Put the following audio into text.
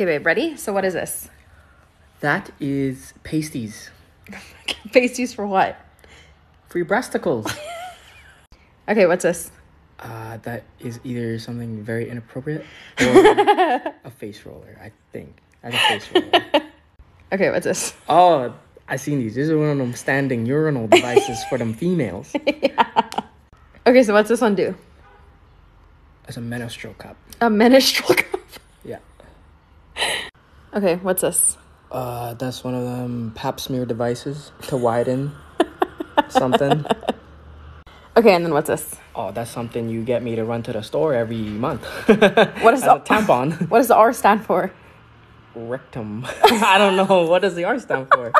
Okay, babe, ready? So what is this? That is pasties. Pasties for what? Free breasticles. Okay, what's this? uh, that is either something very inappropriate or a face roller, I think. That's a face roller. Okay, what's this? Oh, I seen these. These are one of them standing urinal devices for them females. Okay, so what's this one do? It's a menstrual cup. A menstrual cup. Okay, what's this? Uh, that's one of them pap smear devices to widen something. Okay, and then what's this? Oh, that's something you get me to run to the store every month. What is a the tampon? What does the R stand for? Rectum. I don't know. What does the R stand for?